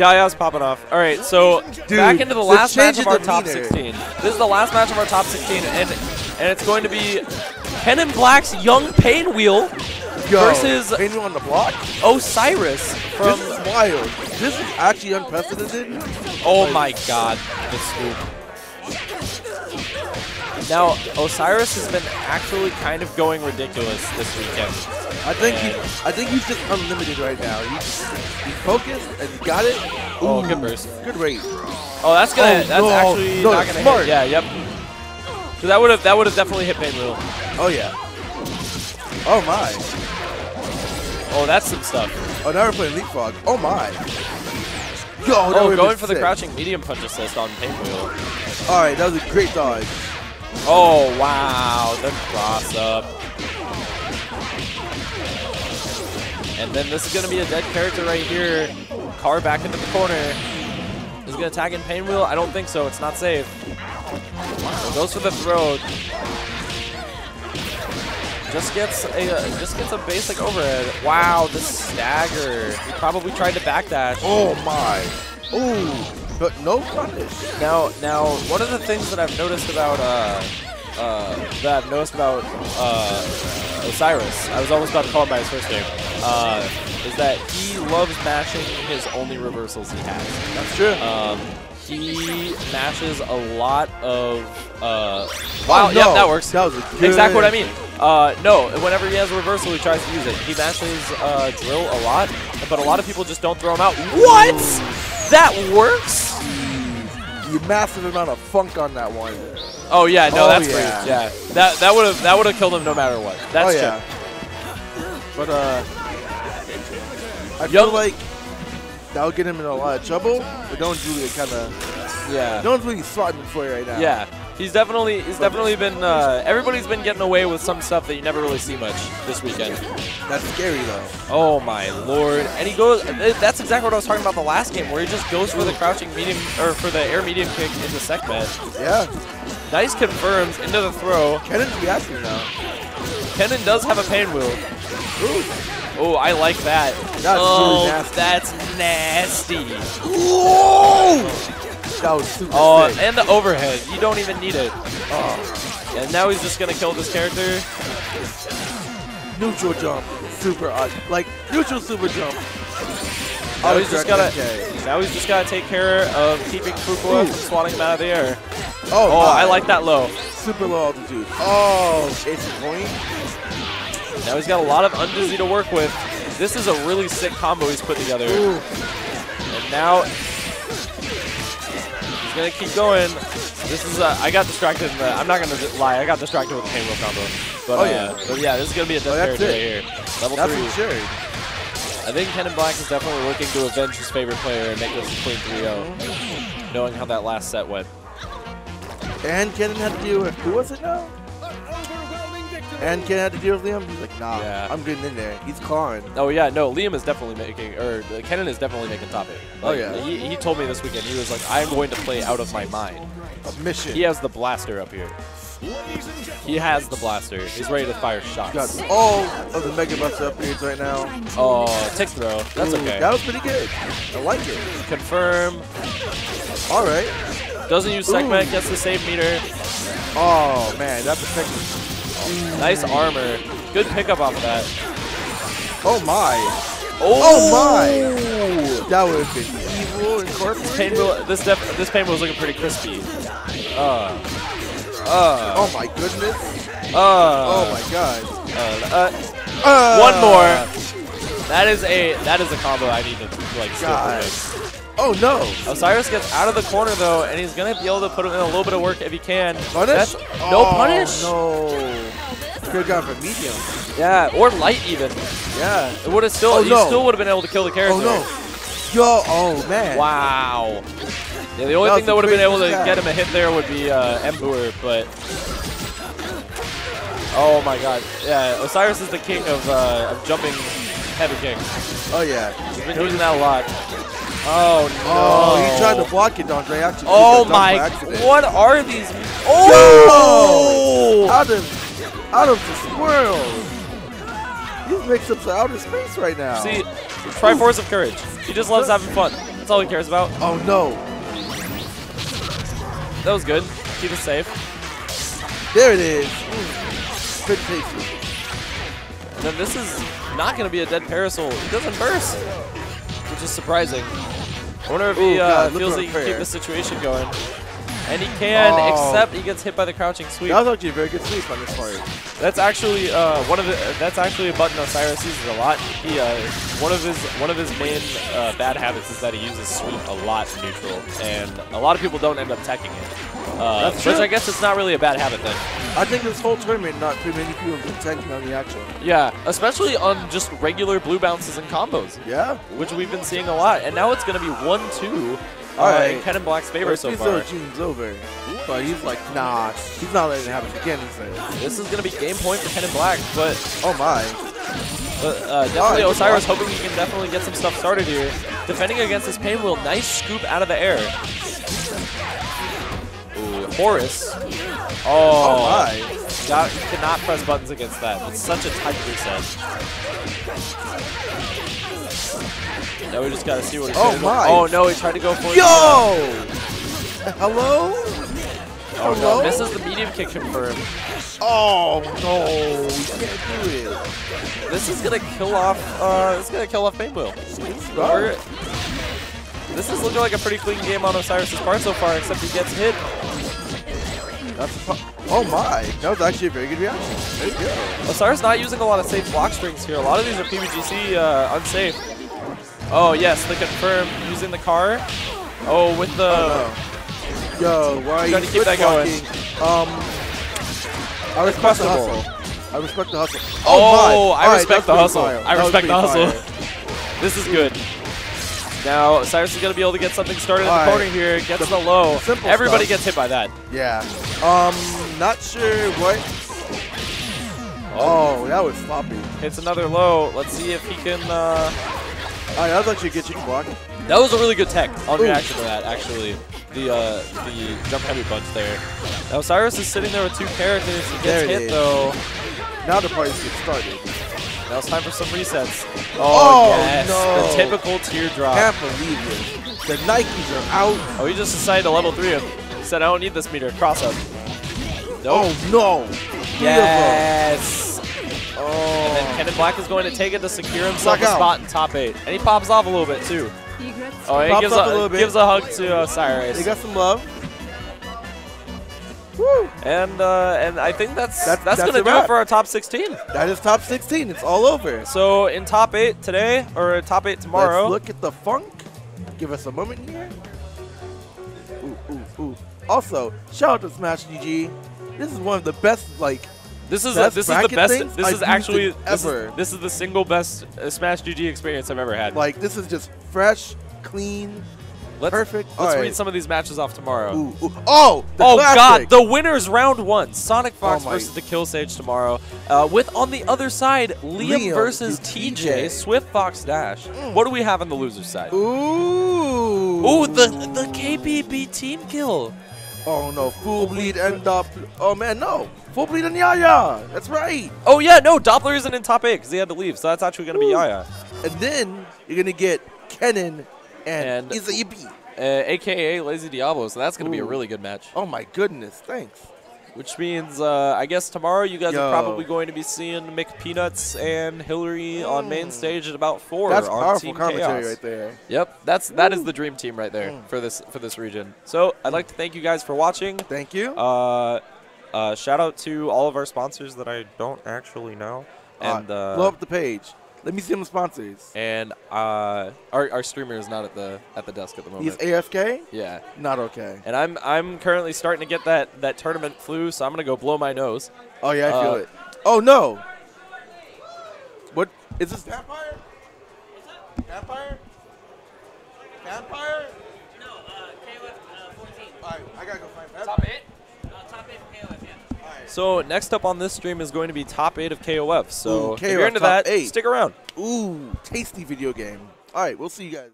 Yaya's popping off. All right, so Dude, back into the last match of our top demeanor. 16. This is the last match of our top 16, and and it's going to be Keninblack's Young Painwheel Yo, versus Pain on the block? Osiris from. this is wild. This is actually unprecedented. Oh my God, the scoop. Now Osiris has been actually kind of going ridiculous this weekend. I think he, I think he's just unlimited right now. He's, he's focused and he got it. Oh, good burst. Good rate. Oh, that's gonna. Oh, that's no. actually No, not gonna smart. hit. Yeah. Yep. So that would have that would have definitely hit Painwheel. Oh yeah. Oh my. Oh, that's some stuff. Oh, now we're playing leapfrog. Oh my. Yo, Oh, going for the crouching medium punch assist on Pain Wheel. All right, that was a great dodge. Oh wow, the cross up. And then this is gonna be a dead character right here. Car back into the corner. Is he gonna tag in Painwheel? I don't think so. It's not safe. So goes for the throw. Just gets a uh, just gets a basic overhead. Wow, the stagger. He probably tried to backdash. Oh my. Ooh, but no punish. Now, now, one of the things that I've noticed about uh, uh, that I've noticed about uh, Osiris, I was almost about to call him by his first name, uh, is that he loves mashing his only reversals he has. That's true. Um, he mashes a lot of. Uh, wow, Oh, yep, no. that works. That was a good. Exactly what I mean. Uh, no, whenever he has a reversal, he tries to use it. He mashes uh, drill a lot, but a lot of people just don't throw him out. What? That works? You massive amount of funk on that one. Oh yeah, no, Oh, that's yeah. free. Yeah, that that would have that would have killed him no matter what. That's oh true. yeah. But uh, I Young- feel like that'll get him in a lot of trouble. But no one's really kind of Yeah, no one's really swatting for it right now. yeah. He's definitely he's definitely been uh, everybody's been getting away with some stuff that you never really see much this weekend. That's scary though. Oh my lord! And he goes. uh, That's exactly what I was talking about the last game, where he just goes for the crouching medium or for the air medium kick into Sekhmet. Yeah. Nice confirms into the throw. Kennan's reacting now. Kennen does have a Painwheel. Ooh. Oh, I like that. That's oh, really nasty. that's nasty. Whoa! That was super Oh, sick. and the overhead. You don't even need it. Oh. And now he's just gonna kill this character. Neutral jump. Super odd. Like, neutral super jump. Now Oh, he's just gotta. Now he's just gotta take care of keeping Fukua from swatting him out of the air. Oh, Oh. I like that low. Super low altitude. Oh, it's a point. Now he's got a lot of undizzy to work with. This is a really sick combo he's put together. Ooh. And now he's gonna keep going. This is uh, I got distracted. In the, I'm not gonna lie. I got distracted with the Painwheel combo. But Oh, uh, yeah. but yeah, this is gonna be a death Oh, right here. Level That's three. sure. I think Keninblack is definitely looking to avenge his favorite player and make this a clean 3-0, knowing how that last set went. And Kenan had to deal with, who was it now? And Kenan had to deal with Liam? He's like, nah, Yeah. I'm getting in there. He's clawing. Oh yeah, no, Liam is definitely making, or uh, Kenan is definitely making top eight. Oh, yeah. He, he told me this weekend, he was like, I'm going to play out of my mind. A mission. He has the blaster up here. He has the blaster. He's ready to fire shots. Got all of the Mega Buster upgrades right now. Oh, tick throw. That's Ooh, okay. That was pretty good. I like it. Confirm. All right. Doesn't use Sekhmet, gets the save meter. Oh, man, that's effective. Nice armor. Good pickup off of that. Oh, my. Oh, Oh, my. That would have been evil incorporated. Painwheel, this def, this Painwheel is looking pretty crispy. Uh, uh, Oh, my goodness. uh, Oh, my God. uh, uh, Uh, one more. That is a that is a combo I need to like still God. Oh, no. Osiris gets out of the corner though, and he's gonna be able to put him in a little bit of work if he can. Punish? That's- no Oh, punish. No. Could have gone for medium. Yeah, or light even. Yeah, it would have still. Oh, no. still would have been able to kill the character. Oh, no. Yo, oh, man. Wow. Yeah, the only That thing that would have been able to craziest get him a hit there would be uh, Embuer, but. Oh my god. Yeah, Osiris is the king of, uh, of jumping heavy kicks. Oh, yeah. He's been using that a lot. Oh no. Oh, he tried to block it, Andre. Actually, Oh my. What are these? Oh! Out of, out of the swirl. He's mixed up outer space right now. See, Triforce of Courage. He just loves having fun. That's all he cares about. Oh no. That was good. Keep it safe. There it is. Mm. Tasty. And then this is not going to be a dead Parasoul. It doesn't burst, which is surprising. I wonder if he Ooh, uh, God, look feels that he can keep the situation going. And he can, Oh. except he gets hit by the crouching sweep. That was actually a very good sweep on this part. That's actually uh, one of the. That's actually a button Osiris uses a lot. He uh, one of his one of his main uh, bad habits is that he uses sweep a lot in neutral, and a lot of people don't end up teching it. Uh, which. I guess it's not really a bad habit then. I think this whole tournament, not too many people have been tanking on the action. Yeah, especially on just regular blue bounces and combos, Yeah. which we've been seeing a lot. And now it's going to be one two. Uh, Alright. in Keninblack's favor so He's far. Gene's over. But he's like, nah, he's not letting it happen again. This is going to be game point for Keninblack, but Oh my. But uh, definitely Osiris hoping he can definitely get some stuff started here. Defending against this Painwheel. Nice scoop out of the air. Ooh, Horus. Oh Oh, my. Got, cannot press buttons against that. It's such a tight reset. Now we just gotta see what he's Oh gonna do. my. Oh no, he tried to go for it. Yo! Hello? Oh Hello? no, misses the medium kick confirmed. Oh no, we can't do it. This is gonna kill off. Uh, this is gonna kill off Painwheel. This is looking like a pretty clean game on Osiris' part so far, except he gets hit. That's oh my, that was actually a very good reaction. There you go. Osiris not using a lot of safe block strings here. A lot of these are PBGC uh, unsafe. Oh yes, the confirm using the car. Oh, with the Oh, no. Yo, why are you Trying to keep that going. Um, I respect the hustle. I respect the hustle. Oh, my. I respect that's the hustle. I That was respect the hustle. this is good. Now Osiris is gonna be able to get something started in the Alright. corner here. Gets the low. Everybody stuff. gets hit by that. Yeah. Um, not sure what. Oh, that was sloppy. It's another low. Let's see if he can. Uh, All right, that was actually a good chicken block. That was a really good tech on Ooh. reaction to that, actually. The uh, the jump heavy punch there. Now Cyrus is sitting there with two characters. He gets it hit is. though. Now the party's get started. Now it's time for some resets. Oh, Oh, yes, no. the typical teardrop. Can't believe it. The Nikes are out. Oh, he just decided to level three him. He said, I don't need this meter. Cross up. Nope. Oh no. Yes. them. And Oh. then Kenneth Black is going to take it to secure himself a spot in top eight. And he pops off a little bit too. Oh, he Pops gives up a a, little bit. gives a hug to uh, Cyrus. They got some love. Woo. And uh, and I think that's That's- that's, that's gonna do it for our top 16. That is top 16. It's all over. So in top eight today or top eight tomorrow. Let's look at the funk. Give us a moment here. Ooh, ooh, ooh. Also, shout out to Smash GG. This is one of the best, like, This is best this is the best. This I've is actually this is, ever. this is the single best uh, Smash GG experience I've ever had. like this is just fresh, clean, let's, perfect. Let's All read right. some of these matches off tomorrow. Ooh, ooh. Oh, oh classic. God! The winners round one: SonicFox Oh versus the Kill Sage tomorrow. Uh, with on the other side, Liam, Liam versus TJ, TJ. Swift Fox Dash. Mm. What do we have on the loser side? Ooh. Ooh, the the KPB team kill. Oh no, full bleed and up. Oh man, no. Full bleed and Yaya. That's right. Oh yeah, no, Doppler isn't in top eight because he had to leave, so that's actually gonna be Ooh. Yaya. And then you're gonna get Kenan and, And- Izaibi. uh, aka Lazy Diablo. So that's going to be a really good match. Oh my goodness, thanks. Which means, uh, I guess tomorrow you guys Yo. are probably going to be seeing McPeanuts and Hillary on main Mm. stage at about four That's on powerful Team commentary Chaos. right there. Yep, that's that is Woo. the dream team right there Mm. for this for this region. So I'd like to thank you guys for watching. Thank you. Uh, uh, shout out to all of our sponsors that I don't actually know, and Uh, uh, blow up the page. Let me see them sponsors. and uh, our our streamer is not at the at the desk at the moment. He's. AFK. yeah. Not okay. And I'm I'm currently starting to get that that tournament flu, so I'm gonna go blow my nose. Oh yeah, I feel Uh, it. Oh no. What is this vampire? Vampire? Vampire? No, uh, KOF uh, 14. Alright, I gotta go find vampire. Top 8? Uh, top 8 KOF, yeah. Alright. So next up on this stream is going to be top eight of KOF. So Ooh, if you're into that, eight. stick around. Ooh, tasty video game. Alright, we'll see you guys.